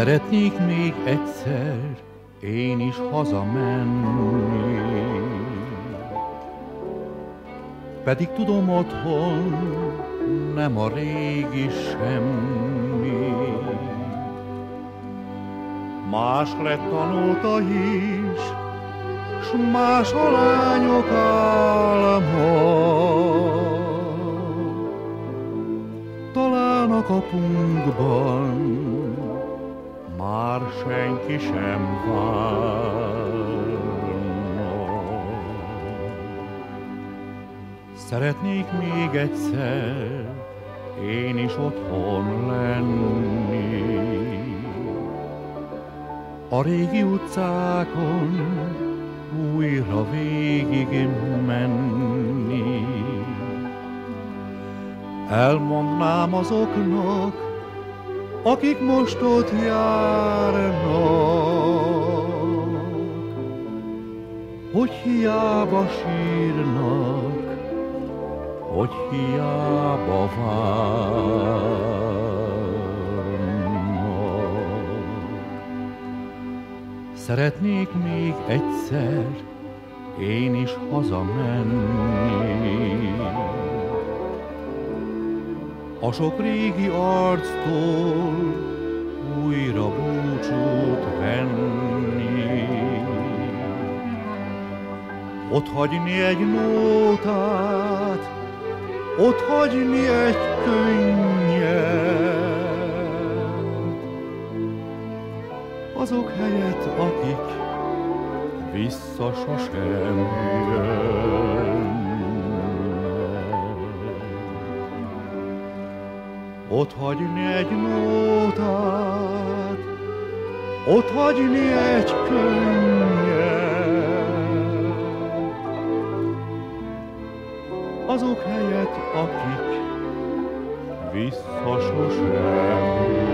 Szeretnék még egyszer én is hazamenni, pedig tudom otthon nem a régi semmi. Más lett tanulta is, s más a lányok álma. Talán a kapunkban már senki sem várna. Szeretnék még egyszer én is otthon lenni. A régi utcákon újra végig menni. Elmondnám azoknak, akik most ott járnak, hogy hiába sírnak, hogy hiába várnak. Szeretnék még egyszer én is hazamenni. A sok régi arctól újra búcsút venni. Ott hagyni egy nótát, ott hagyni egy könnyet, azok helyett, akik vissza sosem jönnek. Ott hagyni egy nótát, ott hagyni egy könnyet, azok helyett, akik vissza sosem.